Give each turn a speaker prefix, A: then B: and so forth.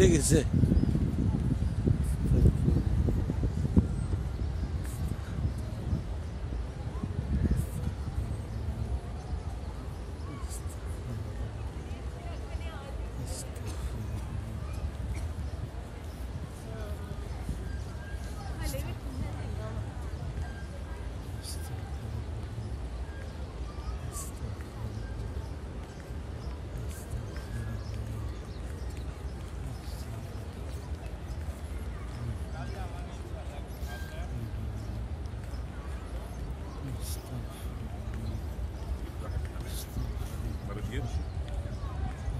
A: önce. Maravilhoso.